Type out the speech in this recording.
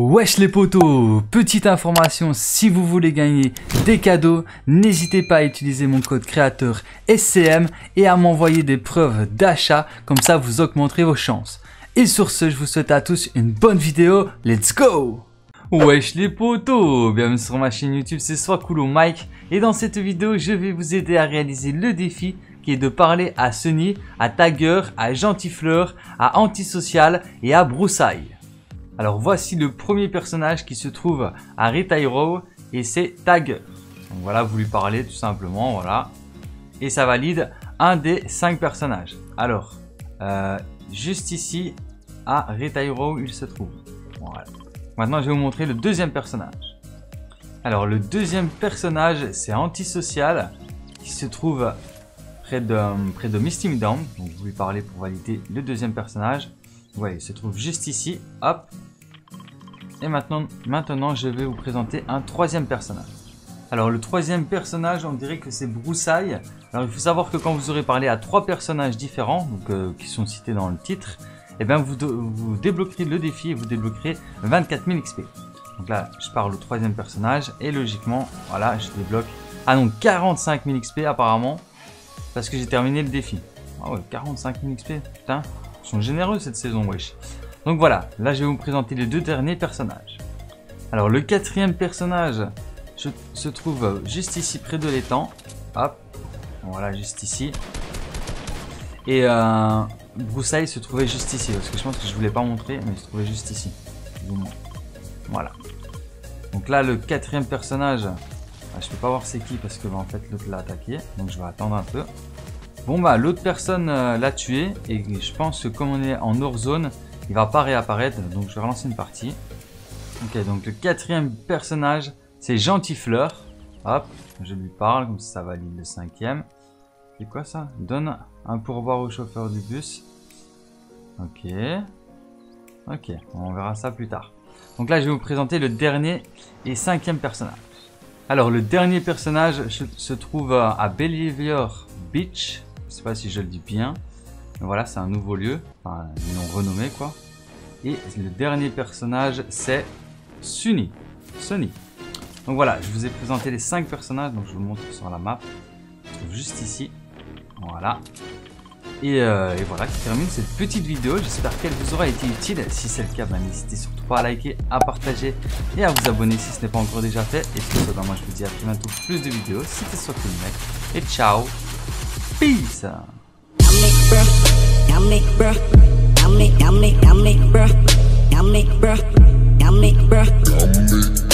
Wesh les potos Petite information, si vous voulez gagner des cadeaux, n'hésitez pas à utiliser mon code créateur SCM et à m'envoyer des preuves d'achat, comme ça vous augmenterez vos chances. Et sur ce, je vous souhaite à tous une bonne vidéo, let's go Wesh les potos Bienvenue sur ma chaîne YouTube, c'est Swakulo Mike et dans cette vidéo, je vais vous aider à réaliser le défi qui est de parler à Sunny, à Tagger, à Gentifleur, à Antisocial et à Broussaille. Alors voici le premier personnage qui se trouve à Retairo et c'est Tag. Donc voilà, vous lui parlez tout simplement, voilà. Et ça valide un des cinq personnages. Alors, euh, juste ici, à Retairo, il se trouve. Voilà. Maintenant, je vais vous montrer le deuxième personnage. Alors, le deuxième personnage, c'est Antisocial, qui se trouve près de, près de Misty Down. Donc, vous lui parlez pour valider le deuxième personnage. Voilà, il se trouve juste ici. Hop, et maintenant, maintenant, je vais vous présenter un troisième personnage. Alors le troisième personnage, on dirait que c'est Broussaille. Alors il faut savoir que quand vous aurez parlé à trois personnages différents, donc, euh, qui sont cités dans le titre, et eh bien vous, vous débloquerez le défi et vous débloquerez 24 000 XP. Donc là, je parle au troisième personnage et logiquement, voilà, je débloque... Ah non, 45 000 XP apparemment, parce que j'ai terminé le défi. Ah ouais, 45 000 XP, putain, ils sont généreux cette saison, wesh. Donc voilà, là je vais vous présenter les deux derniers personnages. Alors le quatrième personnage se trouve juste ici près de l'étang. Hop, voilà juste ici. Et euh, Broussaille se trouvait juste ici, parce que je pense que je ne voulais pas montrer, mais il se trouvait juste ici. Voilà. Donc là le quatrième personnage, bah, je ne peux pas voir c'est qui parce que bah, en fait l'autre l'a attaqué, donc je vais attendre un peu. Bon bah l'autre personne euh, l'a tué et je pense que comme on est en hors zone, il va pas réapparaître, donc je vais relancer une partie. Ok, donc le quatrième personnage, c'est Gentifleur. Hop, je lui parle, comme ça, valide le cinquième. C'est quoi ça? Donne un pourboire au chauffeur du bus. Ok. Ok, on verra ça plus tard. Donc là, je vais vous présenter le dernier et cinquième personnage. Alors, le dernier personnage se trouve à Believer Beach. Je sais pas si je le dis bien. Voilà, c'est un nouveau lieu. Enfin, ils l'ont renommé, quoi. Et le dernier personnage, c'est Sunny. Sunny. Donc voilà, je vous ai présenté les 5 personnages, donc je vous montre sur la map. juste ici. Voilà. Et, euh, et, voilà qui termine cette petite vidéo. J'espère qu'elle vous aura été utile. Si c'est le cas, ben, n'hésitez surtout pas à liker, à partager et à vous abonner si ce n'est pas encore déjà fait. Et tout ça, ben, moi je vous dis à très bientôt pour plus de vidéos. C'était sur le mec. Et ciao. Peace. Yummy, bruh. Yummy, yummy, yummy, bruh. Yummy, bruh. Yummy, bruh.